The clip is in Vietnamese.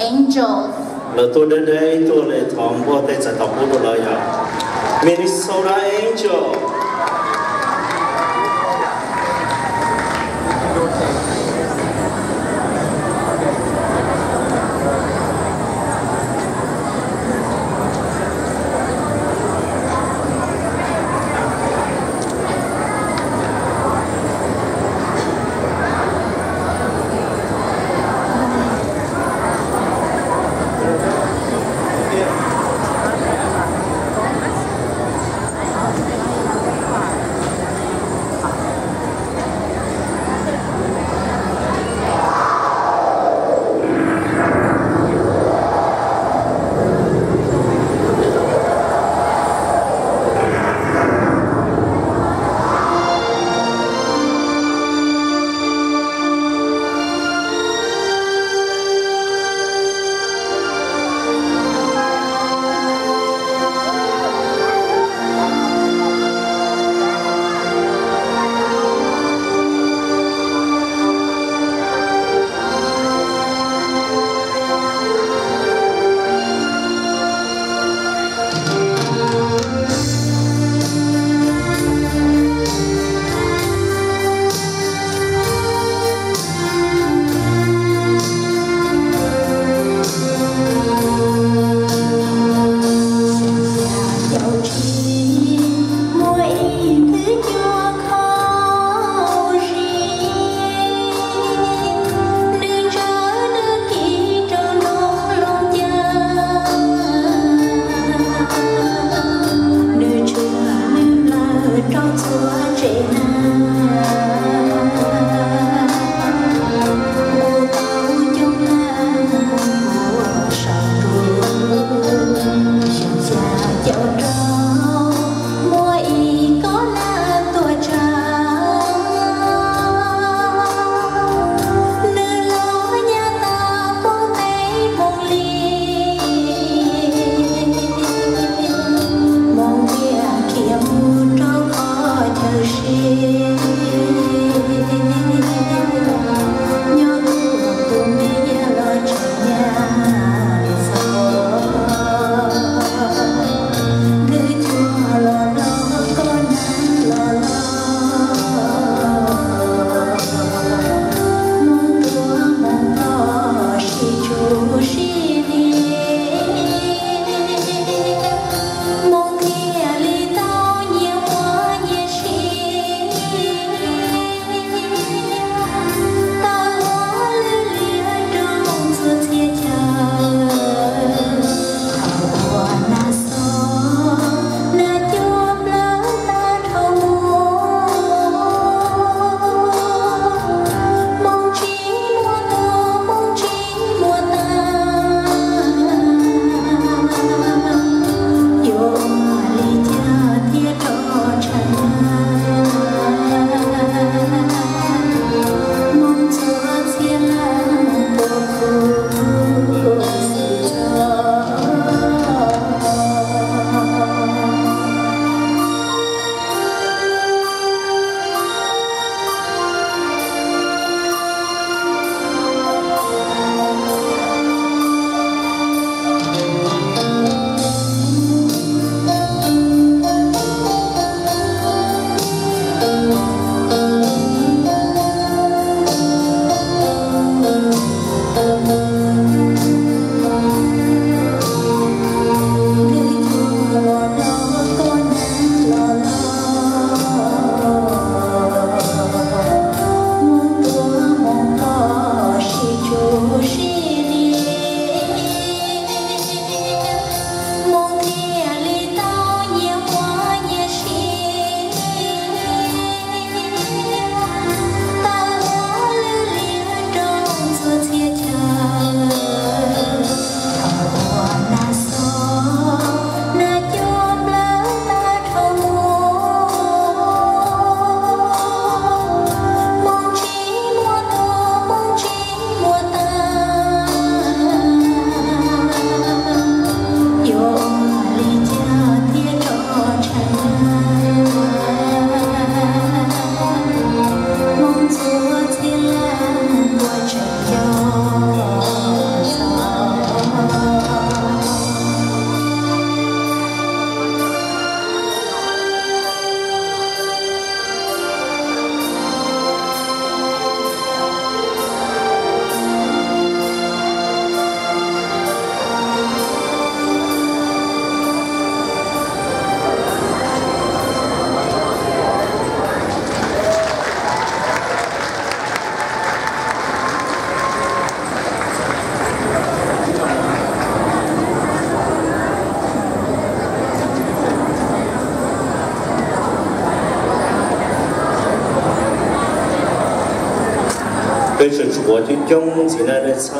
angels. là tôi đến đây, tôi lại thọ vô tay sẽ đọc bút lời Minnesota Angel 做最难。 그래서 주어진 경제난의 상